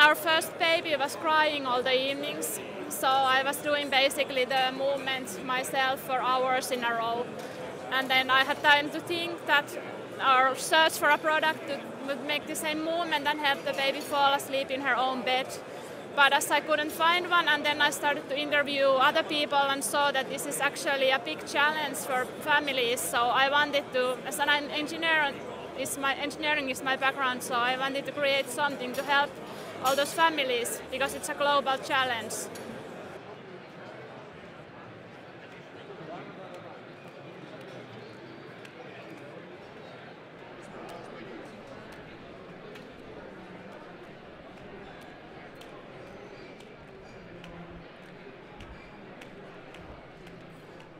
Our first baby was crying all the evenings, so I was doing basically the movements myself for hours in a row. And then I had time to think that our search for a product would make the same movement and help the baby fall asleep in her own bed. But as I couldn't find one, and then I started to interview other people and saw that this is actually a big challenge for families. So I wanted to, as an engineer, is my engineering is my background, so I wanted to create something to help all those families because it's a global challenge.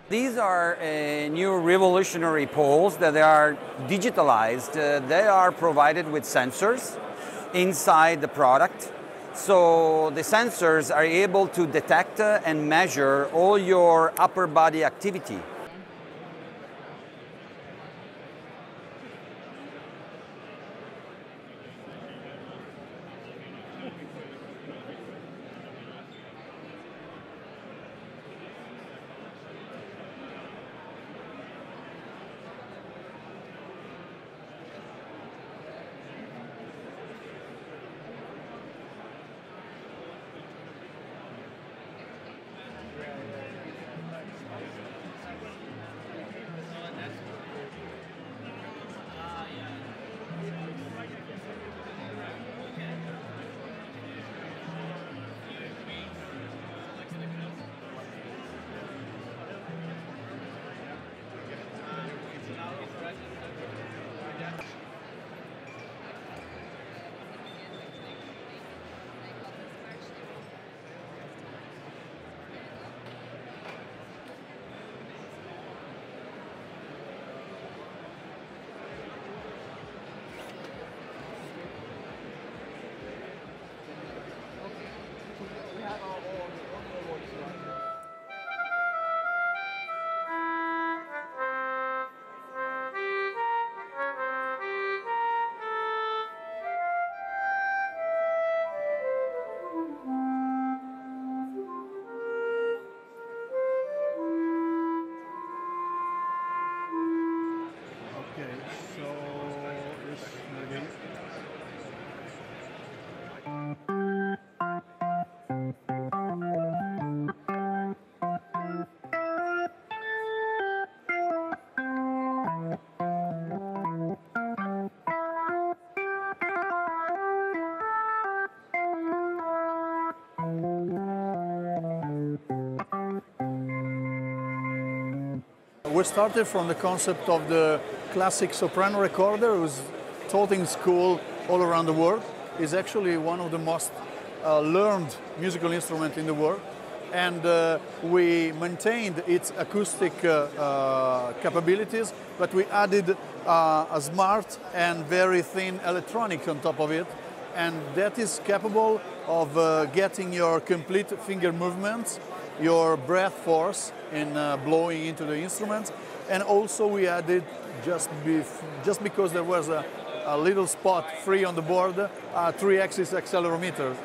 These are uh, new revolutionary poles that are digitalized. Uh, they are provided with sensors inside the product. So the sensors are able to detect and measure all your upper body activity. We started from the concept of the classic soprano recorder. who's taught in school all around the world. It's actually one of the most uh, learned musical instruments in the world. And uh, we maintained its acoustic uh, uh capabilities, but we added uh, a smart and very thin electronics on top of it. And that is capable of uh, getting your complete finger movements your breath force in uh, blowing into the instruments. And also we added, just, just because there was a, a, little spot free on the board, uh, a three-axis accelerometer.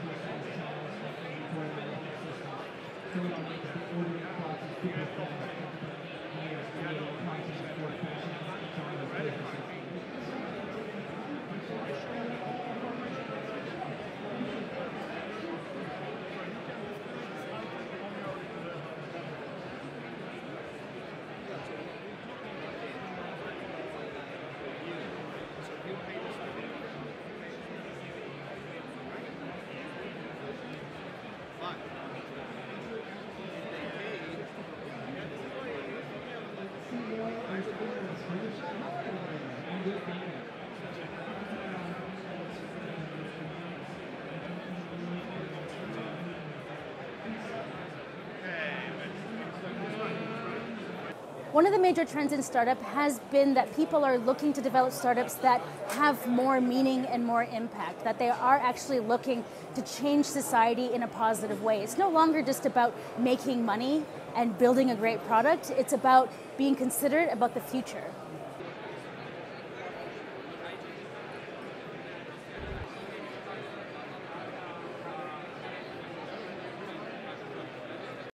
One of the major trends in startup has been that people are looking to develop startups that have more meaning and more impact, that they are actually looking to change society in a positive way. It's no longer just about making money and building a great product, it's about being considerate about the future.